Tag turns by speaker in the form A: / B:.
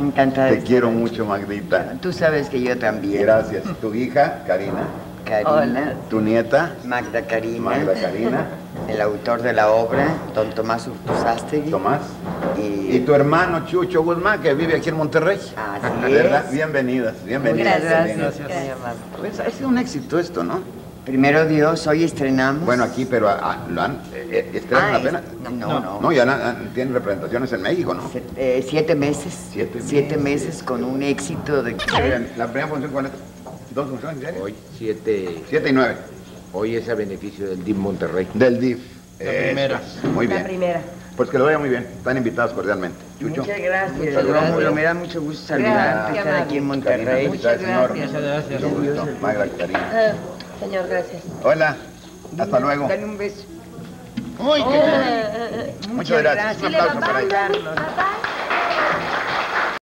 A: Encantada.
B: Te quiero
A: aquí.
B: mucho, Magdita.
A: Tú sabes que yo también.
B: Gracias. Tu hija, Karina.
A: Karina.
C: Hola.
B: Tu nieta,
A: Magda Karina.
B: Magda Karina.
A: El autor de la obra, don Tomás Urtuzástegui.
B: Tomás.
A: Y,
B: Y tu hermano Chucho Guzmán, que vive aquí en Monterrey.
A: Así
B: ¿Verdad?
A: es.
B: Bienvenidas, bienvenidas.
C: Gracias.
B: bienvenidas.
C: Gracias.
B: Pues ha sido un éxito esto, ¿no?
A: Primero Dios, hoy estrenamos.
B: Bueno, aquí, pero ah, ah, lo han, eh, eh, estrenan
A: Ah,
B: apenas.
A: es- no, no.
B: No, ya la- ah, tienen representaciones en México, ¿no?
A: Se- eh, siete meses.
B: Siete
A: meses con un éxito de...
B: La primera función, ¿cuál es? ¿Dos funciones? ¿en serio?
D: Hoy, siete,
B: Siete y nueve.
D: hoy es a beneficio del DIF Monterrey.
B: Del DIF.
E: La
B: Eso
E: primera.
B: Muy
C: La
B: bien.
C: primera.
B: Pues que lo vaya muy bien. Están invitados cordialmente. Chucho.
A: Muchas gracias,
C: Muchas gracias.
A: Me da mucho gusto saludarte,
C: Gracias,
A: estar aquí en Monterrey.
B: señor.
C: gracias.
E: Muchas gracias.
B: Gusto. Magda, Karina.
C: Señor, gracias.
B: Hola. Hasta luego.
A: Dale un beso.
B: Uy, qué
C: ah.
B: Muchas gracias. Un
A: gracias.
B: aplauso para ella.
C: Bye, bye.